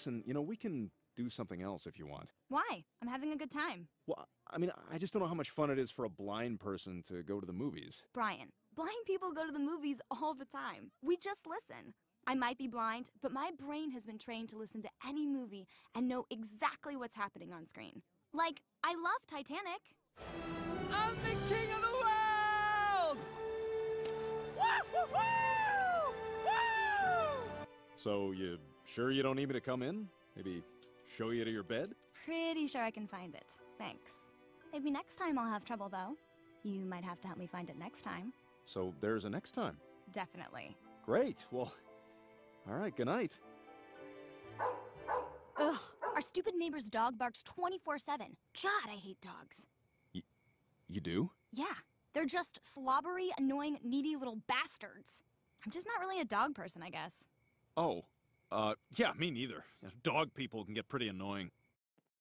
listen, you know, we can do something else if you want. Why? I'm having a good time. Well, I mean, I just don't know how much fun it is for a blind person to go to the movies. Brian, blind people go to the movies all the time. We just listen. I might be blind, but my brain has been trained to listen to any movie and know exactly what's happening on screen. Like, I love Titanic. I'm the king of the world! Woo, woo, woo! Woo! So, you sure you don't need me to come in? Maybe show you to your bed? Pretty sure I can find it. Thanks. Maybe next time I'll have trouble, though. You might have to help me find it next time. So, there's a next time. Definitely. Great. Well, all right, good night. Ugh, our stupid neighbor's dog barks 24 7. God, I hate dogs. You do? Yeah, they're just slobbery, annoying, needy little bastards. I'm just not really a dog person, I guess. Oh, uh, yeah, me neither. Dog people can get pretty annoying.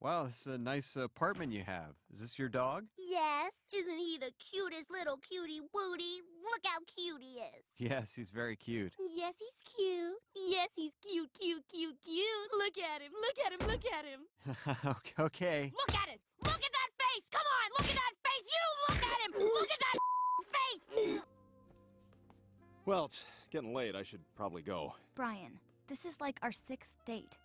Wow, this is a nice apartment you have. Is this your dog? Yes, isn't he the cutest little cutie wootie? Look how cute he is. Yes, he's very cute. Yes, he's cute. Yes, he's cute, cute, cute, cute. Look at him, look at him, look at him. okay, okay. Look at it! Look at that face! Come on, look at that face! You look at him! Look at that face! Well, it's getting late. I should probably go. Brian, this is like our sixth date.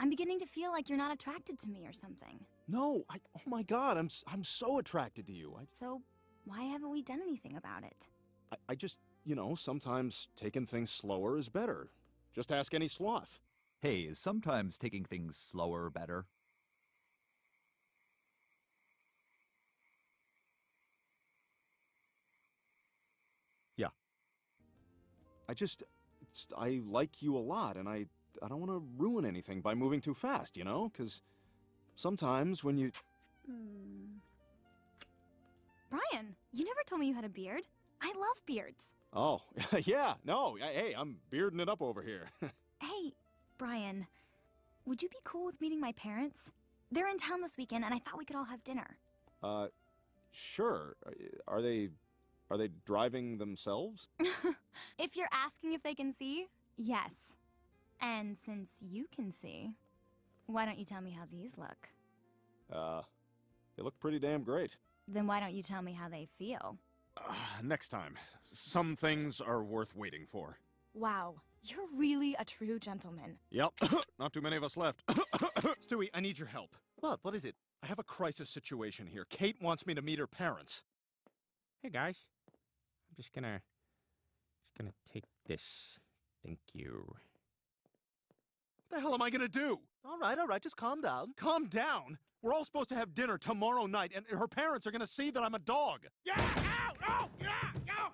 I'm beginning to feel like you're not attracted to me or something. No, I, oh my god, I'm, s- I'm so attracted to you. I, So, why haven't we done anything about it? I, I just, you know, sometimes taking things slower is better. Just ask any sloth. Hey, is sometimes taking things slower better? Yeah. I just, I like you a lot, and I, I don't want to ruin anything by moving too fast, you know? Because sometimes when you, Hmm. Brian, you never told me you had a beard. I love beards. oh, yeah, no, hey, I'm bearding it up over here. Hey, Brian, would you be cool with meeting my parents? They're in town this weekend, and I thought we could all have dinner. uh, sure. Uh, Are they, are they driving themselves? if you're asking if they can see, yes. And since you can see, why don't you tell me how these look? Uh, they look pretty damn great. Then why don't you tell me how they feel? Uh, next time. Some things are worth waiting for. Wow, you're really a true gentleman. Yep, not too many of us left. Stewie, I need your help. What? What is it? I have a crisis situation here. Kate wants me to meet her parents. Hey guys, I'm just gonna, just gonna take this. Thank you. What the hell am I gonna do? All right, all right, just calm down. Calm down. We're all supposed to have dinner tomorrow night, and her parents are gonna see that I'm a dog. Yeah! Ow! Oh! Yeah! Ow!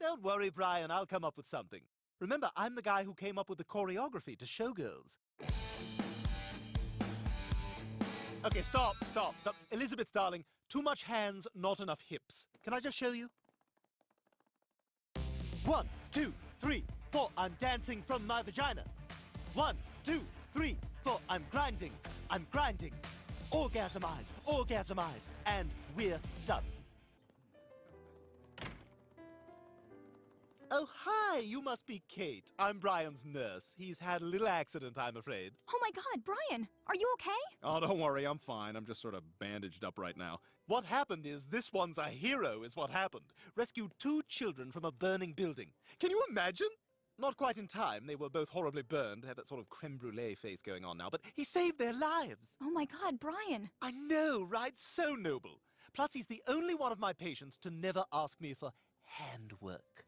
Don't worry, Brian, I'll come up with something. Remember, I'm the guy who came up with the choreography to Showgirls. Okay, stop, stop, stop. Elizabeth, darling, too much hands, not enough hips. Can I just show you? One, two, three, four. I'm dancing from my vagina. One, two, three, four. I'm grinding. I'm grinding. Orgasm eyes, orgasm eyes. And we're done. Oh, hi, you must be Kate. I'm Brian's nurse. He's had a little accident, I'm afraid. Oh my god, Brian, are you okay? Oh, don't worry, I'm fine. I'm just sort of bandaged up right now. What happened is this one's a hero, is what happened. Rescued two children from a burning building. Can you imagine? Not quite in time. They were both horribly burned, had that sort of creme brulee face going on now, but he saved their lives. Oh my god, Brian. I know, right? So noble. Plus, he's the only one of my patients to never ask me for handwork.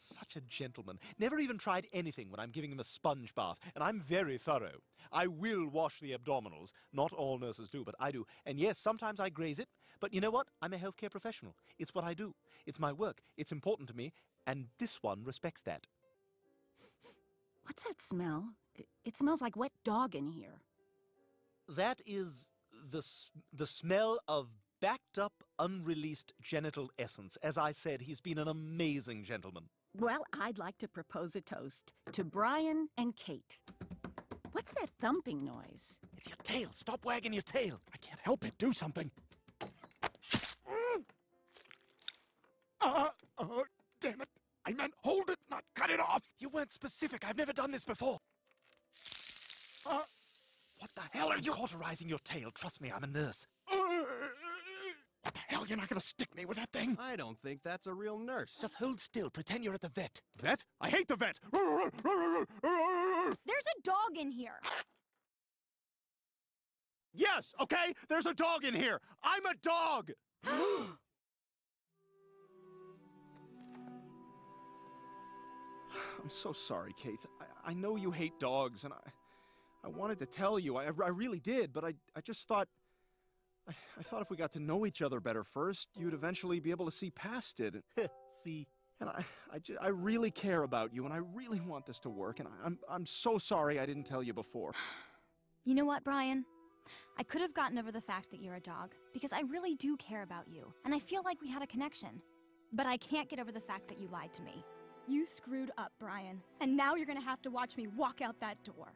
Such a gentleman. Never even tried anything when I'm giving him a sponge bath, and I'm very thorough. I will wash the abdominals. Not all nurses do, but I do. And yes, sometimes I graze it. But you know what? I'm a healthcare professional. It's what I do. It's my work. It's important to me, and this one respects that. What's that smell? It, smells like wet dog in here. That is the, the smell of backed up, unreleased genital essence. As I said, he's been an amazing gentleman. Well, I'd like to propose a toast to Brian and Kate. What's that thumping noise? It's your tail. Stop wagging your tail. I can't help it. Do something. Uh, oh, damn it. I meant hold it, not cut it off. You weren't specific. I've never done this before. Uh, what the hell are you cauterizing your tail? Trust me, I'm a nurse. What the hell? You're not gonna stick me with that thing? I don't think that's a real nurse. Just hold still. Pretend you're at the vet. Vet? I hate the vet! There's a dog in here. Yes, okay? There's a dog in here! I'm a dog! I'm so sorry, Kate. I, I know you hate dogs, and I, I wanted to tell you. I, I really did, but I, I just thought. I, I thought if we got to know each other better first, you'd eventually be able to see past it. See? And I, I, ju- I really care about you, and I really want this to work, and I, I'm, I'm so sorry I didn't tell you before. You know what, Brian? I could have gotten over the fact that you're a dog, because I really do care about you, and I feel like we had a connection. But I can't get over the fact that you lied to me. You screwed up, Brian, and now you're gonna have to watch me walk out that door.